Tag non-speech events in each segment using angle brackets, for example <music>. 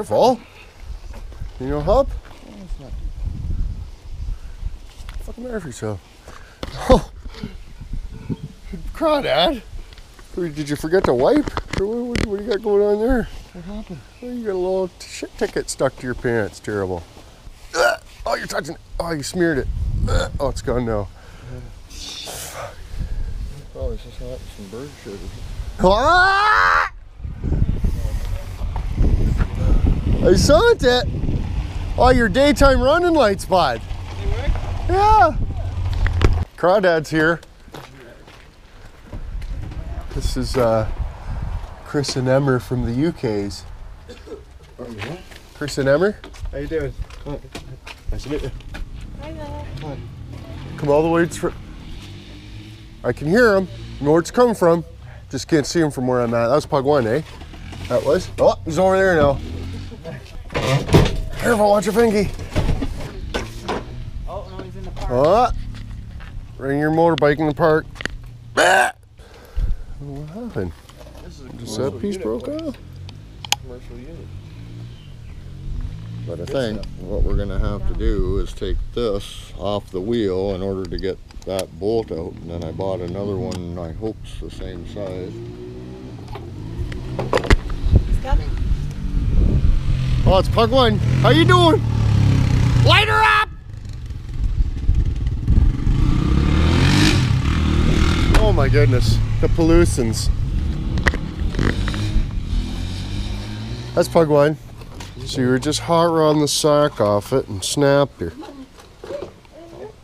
Careful. You know help? Fucking matter yourself. Oh. Crawdad. Did you forget to wipe? Or What, what, what do you got going on there? What happened? Oh, you got a little shit ticket stuck to your pants. Terrible. Ugh. Oh, you're touching it. Oh, you smeared it. Ugh. Oh, it's gone now. Probably just had some bird shit. Ah! I saw it. Oh, your daytime running light spot. Yeah. Crawdad's here. This is uh, Chris and Emmer from the UK's. Chris and Emmer, How you doing? nice to meet you. Come all the way through. I can hear him. Know where it's coming from. Just can't see him from where I'm at. That was Pug One, eh? That was. Oh, he's over there now. Careful, watch your fingy. Oh, no, he's in the park. Oh, bring your motorbike in the park. Ah! What happened? This is a Just that piece broke off? Commercial unit. But I think what we're gonna have to do is take this off the wheel in order to get that bolt out. And then I bought another one, I hope it's the same size. He's coming. Oh, it's Pug One. How you doing? Light her up! Oh my goodness, the pollutions. That's Pug One. So you were just hot rodding the sock off it and snapped her.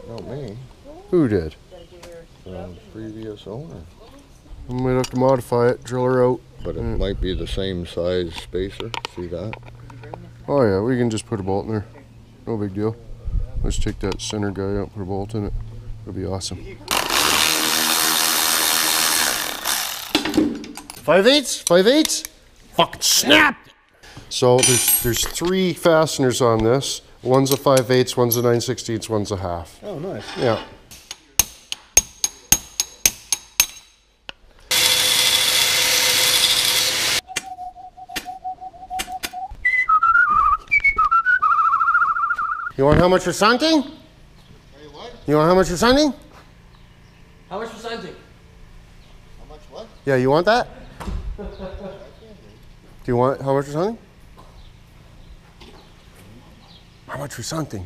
Not me, Who did? the previous owner. I might have to modify it, drill her out. But it Mm. might be the same size spacer. See that? Oh yeah, we can just put a bolt in there. No big deal. Let's take that center guy out, put a bolt in it. It'll be awesome. Five eighths? Five eighths? Fucking snapped! So there's there's three fasteners on this. One's a five eighths, one's a nine sixteenths, one's a half. Oh, nice. Yeah. Want how much for something? You want how much for something? How much for something? How much what? Yeah, you want that? <laughs> Do you want how much for something? How much for something?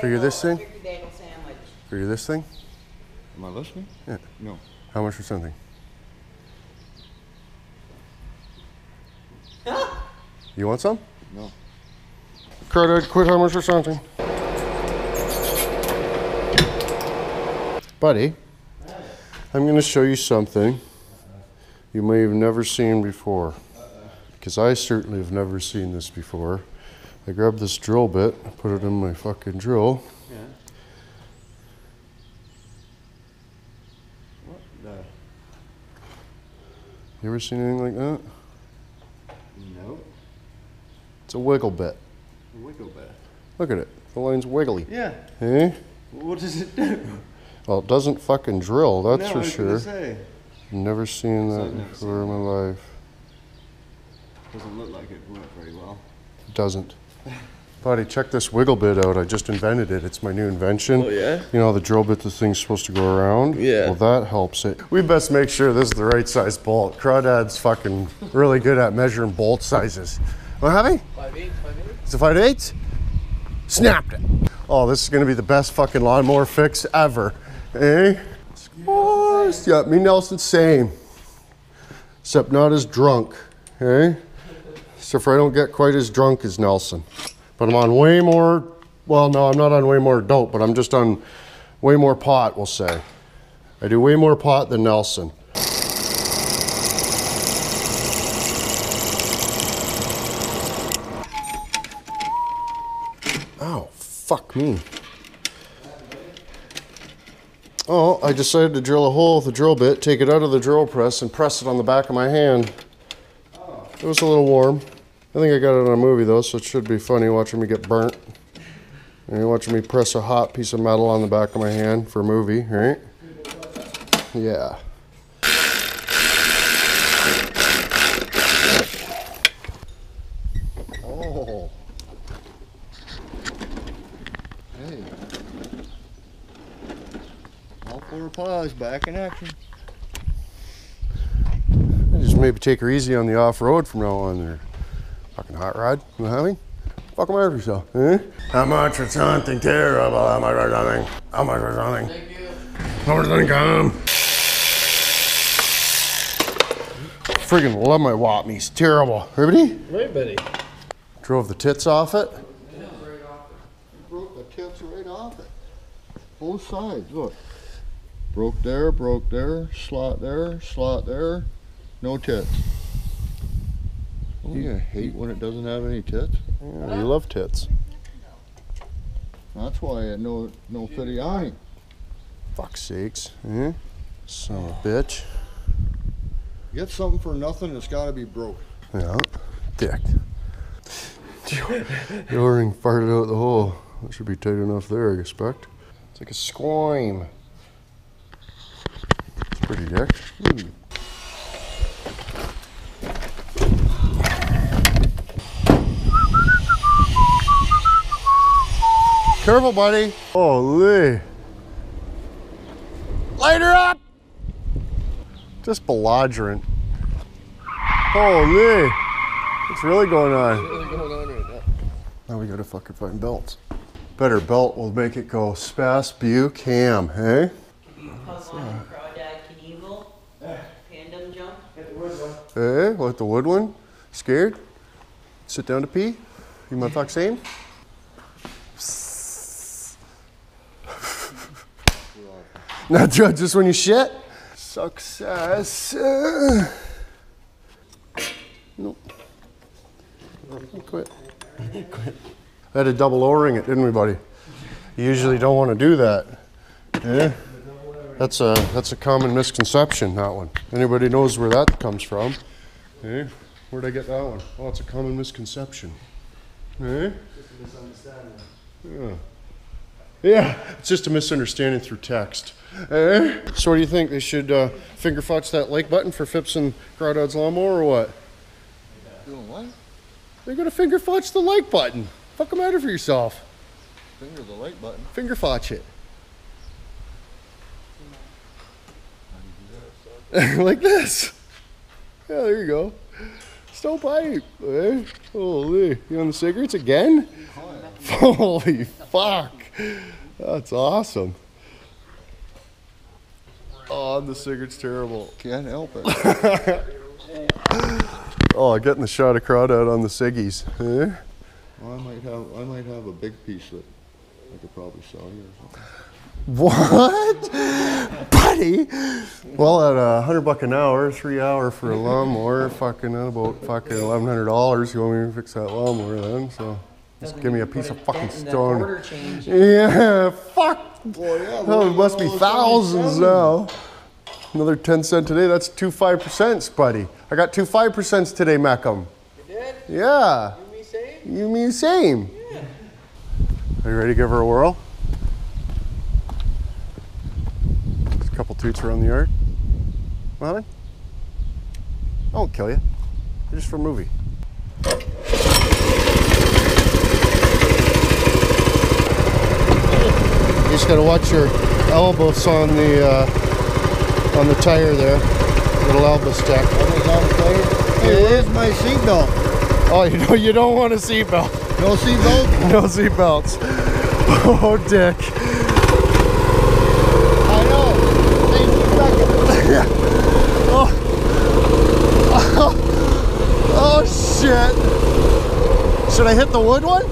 Figure this thing? Chicken bagel sandwich. Figure this thing? Am I listening? Yeah. No. How much for something? You want some? No. Credit, quit how much for something. Buddy, I'm going to show you something you may have never seen before. Because I certainly have never seen this before. I grabbed this drill bit, put it in my fucking drill. what You ever seen anything like that? No. It's a wiggle bit. Wiggle bit. Look at it. The line's wiggly. Yeah. Eh? What does it do? Well, it doesn't fucking drill, that's for sure. say. Never seen that I've never before in my life. Doesn't look like it went very well. It doesn't. Buddy, check this wiggle bit out. I just invented it. It's my new invention. Oh, yeah? You know the drill bit the thing's supposed to go around? Yeah. Well, that helps it. We best make sure this is the right size bolt. Crawdad's fucking really good at measuring bolt sizes. What have Five eight, five eight. A five eight. Snapped it. Oh, this is gonna be the best fucking lawnmower fix ever. Eh? Oh, yeah, me Nelson same. Except not as drunk. Eh? Except for I don't get quite as drunk as Nelson. But I'm on way more well no, I'm not on way more dope, but I'm just on way more pot, we'll say. I do way more pot than Nelson. Oh, fuck me. Oh, I decided to drill a hole with a drill bit, take it out of the drill press, and press it on the back of my hand. It was a little warm. I think I got it on a movie though, so it should be funny watching me get burnt. And you're watching me press a hot piece of metal on the back of my hand for a movie, right? Yeah. Hey. All four back in action. Just maybe take her easy on the off road from now on there. Fucking hot rod, you know what I mean? Fuck them over yourself, eh? How much for something terrible? How much for something? How much for something? Thank you. How much for come? Friggin' love my Wapmies. Terrible. Everybody? Right, buddy. Drove the tits off it. Yeah, right off it. Broke the tips right off it. Both sides, look. Broke there, broke there, slot there, slot there, no tits. Oh, you hate when it doesn't have any tits? Yeah, you love tits. That's why it no no Fidiani. Fuck sakes. Eh? Son of a bitch. Get something for nothing, it's gotta be broke. Yeah. Dick. The <laughs> O-ring farted out the hole. That should be tight enough there, I expect. It's like a squime. Pretty dick. Hmm. Careful, buddy. Holy. Light her up! Just belligerent. Holy. What's really going on? Now we gotta fucking find belts. Better belt will make it go spas, buke, ham, hey? Puzzle on Crawdad Knievel. Pandem jump. Hey, what the wood one? Scared? Sit down to pee? You motherfucker same? Not just when you shit? Success. <sighs> Nope. Quit. Quit. I had a double O-ring it, didn't we, buddy? You usually don't want to do that. Yeah. That's a that's a common misconception. That one. Anybody knows where that comes from? Eh? Where'd I get that one? Oh, it's a common misconception. Eh? Just a misunderstanding. Yeah. Yeah, it's just a misunderstanding through text. Eh? So what do you think? They should uh, finger fudge that like button for Phipps and Crawdad's lawnmower or what? Doing what? They're gonna finger fudge the like button. Fuck the matter for yourself. Finger the like button. Finger fudge it. <laughs> like this. Yeah, there you go. Stovepipe. Eh? Holy. You on the cigarettes again? Holy fuck. That's awesome. Oh, the cigarette's terrible. Can't help it. <laughs> Oh, getting the shot of crowd out on the ciggies. Eh? Well, I might have I might have a big piece that I could probably sell you or something. What? <laughs> Buddy? Well, at a hundred buck an hour, three hour for a lawnmower, fucking at about fucking eleven hundred dollars. You want me to fix that lawnmower then? So just give me a piece of fucking stone. Yeah, fuck. Well, yeah. Oh, it must be thousands now. Another 10 cent today, that's two 5%, buddy. I got two 5% today, Macum. You did? Yeah. You me same? You mean same? Are you ready to give her a whirl? Just a couple toots around the yard. What? I won't kill you. They're just for a movie. You just gotta watch your elbows on the uh, on the tire there. Little elbow stack. Hey, where's my seatbelt? Oh, you know you don't want a seatbelt. No seatbelt? <laughs> No seatbelts. <laughs> Oh, dick. I know. Hey, you stuck it. Oh shit! Should I hit the wood one? <laughs>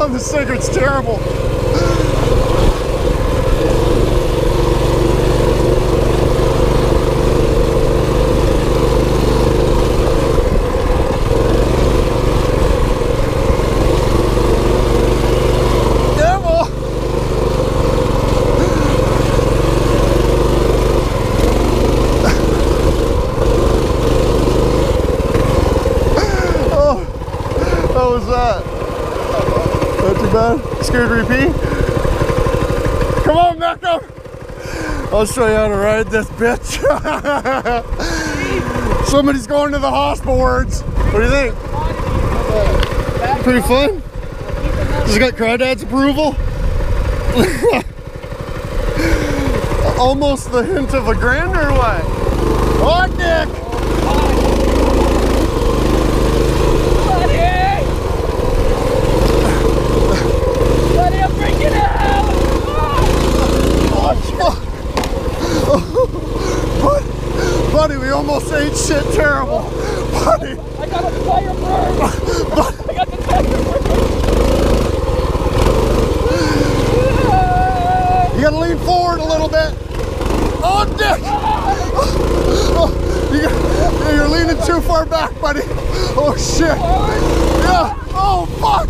Oh, the cigarette's terrible. Come on, Mecca! I'll show you how to ride this bitch. <laughs> Somebody's going to the hospital-wards. What do you think? Pretty fun? Has it got Crawdad's approval? <laughs> Almost the hint of a grand or what? What? Buddy, I'm freaking out! Buddy, we almost ate shit terrible. Buddy, I got a fire burn! I got the fire burn! you gotta lean forward a little bit. Oh, Dick! Oh, you got, you're leaning too far back, buddy. Oh, shit. Yeah. Oh, fuck.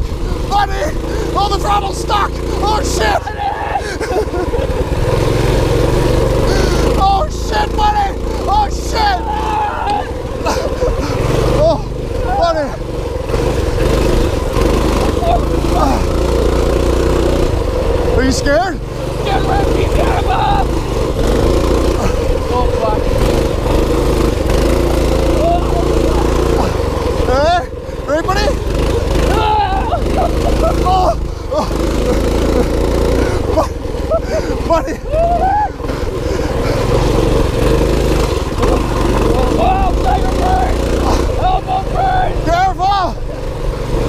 Buddy. Oh, the throttle's stuck. Oh, shit. <laughs> Oh, shit, buddy. Oh. Oh, buddy. Are you scared? Get ready, Gamma! Oh, fuck. Hey, ready, buddy? Oh, oh. Bu- buddy. Oh, fire burn! Elbow burn! Careful!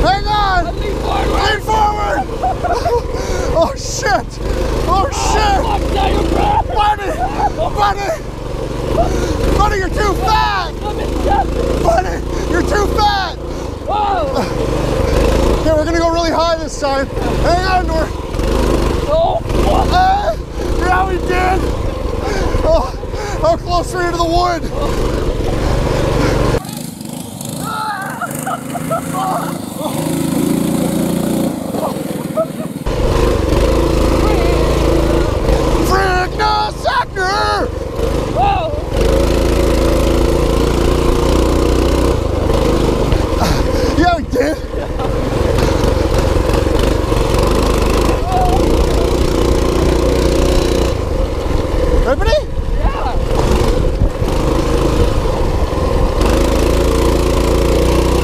Hang on! Lean forward! Lean forward! Oh shit! Oh shit! Burn! Buddy! Buddy! You're too fat! Buddy, you're too fat! Oh! Okay, we're gonna go really high this time. Hang on, we're. Oh! Uh, yeah, we did! Oh, how close are you to the wood? Frick no sucker! Oh! Yeah, we did. Everybody? Yeah!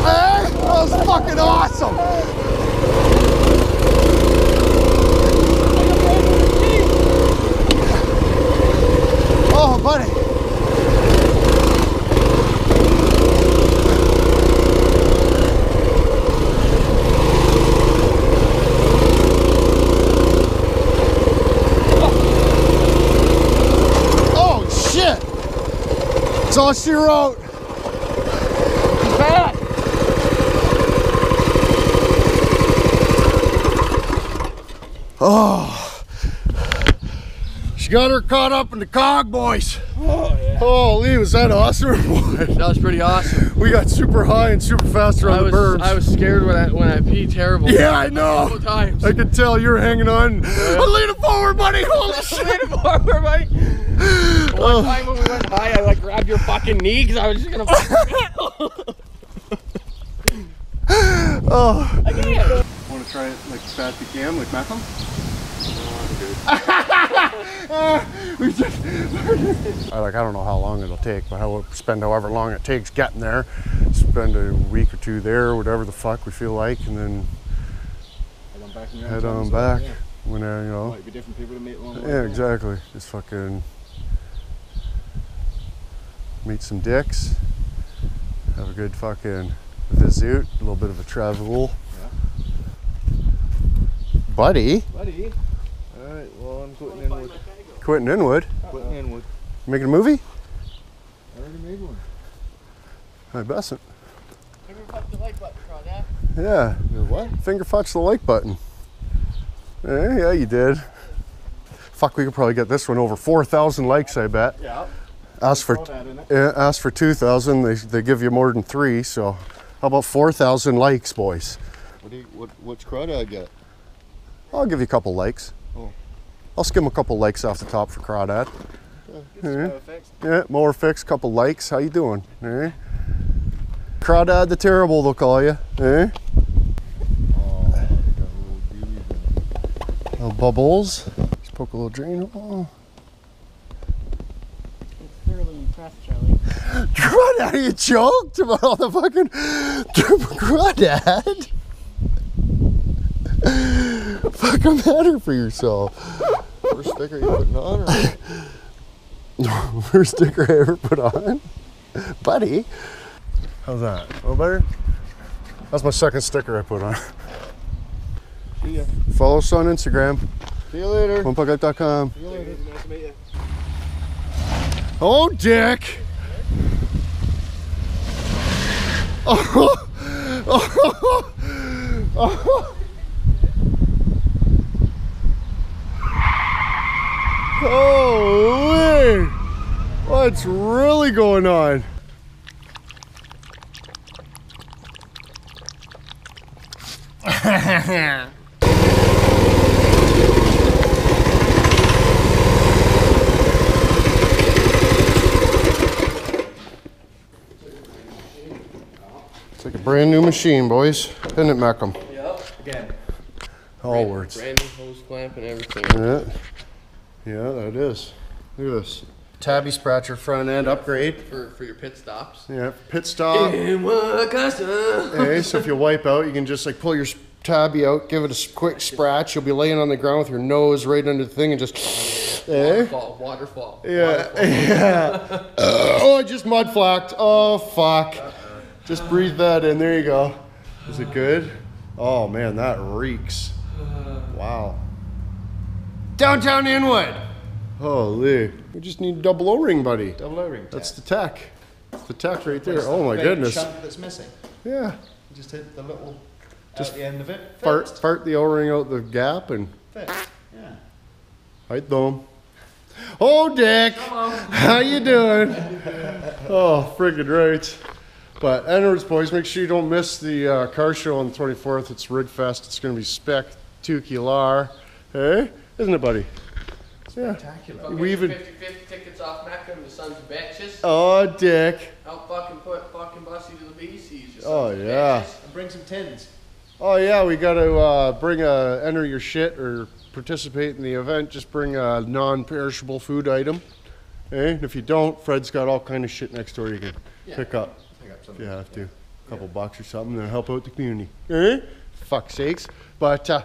Hey, that was fucking awesome. Oh, buddy. Oh, shit. It's all she wrote. Back! Oh. She got her caught up in the cog, boys. Oh, yeah. Holy, was that awesome. <laughs> That was pretty awesome. We got super high and super fast around I was the berms. I was scared when I when I peed terrible. yeah, I know. Couple times. I could tell you were hanging on. I'm leaning forward, buddy. <laughs> Holy shit. Leaning forward, buddy. <sighs> One oh. time when we went high, I like grabbed your fucking knee because I was just gonna. <laughs> <laughs> Oh. Again. Want to try it like as fast as you can, like Malcolm? We just, I like I don't know how long it'll take, but I'll spend however long it takes getting there. Spend a week or two there, whatever the fuck we feel like, and then head on back. When uh, you know, Might be different people to meet along the way. yeah, exactly. Just fucking meet some dicks, have a good fucking visit, a little bit of a travel. Buddy, Buddy. Alright, well, I'm quitting Inwood. Quentin Inwood, Quitting Inwood. making a movie? I already made one. I bestn't. Give me the like button, Crawdad. Yeah, Your what? finger fudge the like button. Yeah, yeah, you did. Fuck, we could probably get this one over 4,000 likes, I bet. Yeah. Ask for, Throw that in it. yeah, ask for 2,000, they, they give you more than three, so how about 4,000 likes, boys? What do you, what, what's crawdad get? I'll give you a couple likes. Oh. I'll skim a couple likes off the top for Crawdad. Yeah. Yeah, mower fix, couple likes. How you doing? Eh? Crawdad the Terrible, they'll call you. Eh? Oh, little beauties in it. Little bubbles. Just poke a little drain hole. It's thoroughly impressed, Charlie. <laughs> Crawdad, you choked about all the fucking Crawdad. <laughs> Fucking matter for yourself. First sticker you putting on or? <laughs> First sticker I ever put on. Buddy. How's that? A little better? That's my second sticker I put on. See ya. Follow us on Instagram, See you later. onepuckup.com. See you later. Nice to meet you. Oh, Dick. <laughs> Oh, <laughs> oh, oh. Holy! What's really going on? <laughs> It's like a brand new machine, boys. Isn't it, Mackham? Yep. Again. All words. Brand new hose clamp and everything. Yeah, yeah, that is. Look at this. Tabby Spratcher front end upgrade. For, for your pit stops. Yeah, pit stop. In what custom? Hey, so if you wipe out, you can just like pull your tabby out, give it a quick scratch. You'll be laying on the ground with your nose right under the thing and just. Eh? Waterfall, waterfall. Yeah, waterfall. yeah. <laughs> oh, I just mud flacked. Oh, fuck. Just breathe that in. There you go. Is it good? Oh, man, that reeks. Wow. Downtown Inwood. Holy. We just need double O ring, buddy. Double O-ring. That's the tech. That's the tech right there. That's Oh, the my goodness. that's missing. Yeah. Just hit the little Just out the end of it. Fart, fixed. fart the O ring out the gap and Fixed. Yeah. right thumb. Oh, Dick. How you doing? oh, friggin' right. But anyways, boys, make sure you don't miss the uh, car show on the 24th. It's Rigfest. It's going to be spectacular. Hey? Isn't it, buddy? Yeah. Spectacular. Fucking We even- 50 50 tickets off Mecca the sons of bitches. Oh, Dick. I'll fucking put fucking Bussy to the BCs. you sons Oh, of yeah. bitches. And bring some tins. Oh, yeah, we got to uh, bring a, enter your shit or participate in the event. Just bring a non perishable food item. Eh? And if you don't, Fred's got all kind of shit next door you can pick up. Pick up some. if you have to. A couple bucks or something and help out the community. Eh? Fuck sakes. But, uh,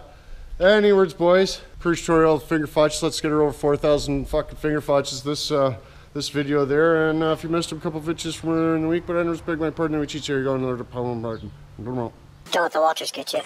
any words, boys? Cruise tutorial, finger fudge. Let's get her over 4,000 fucking finger fudges this, uh, this video there. And uh, if you missed a couple of bitches from earlier in the week, but I know big, my partner, we cheat here. You're going to learn to Palm Martin. Don't let the Walters get you.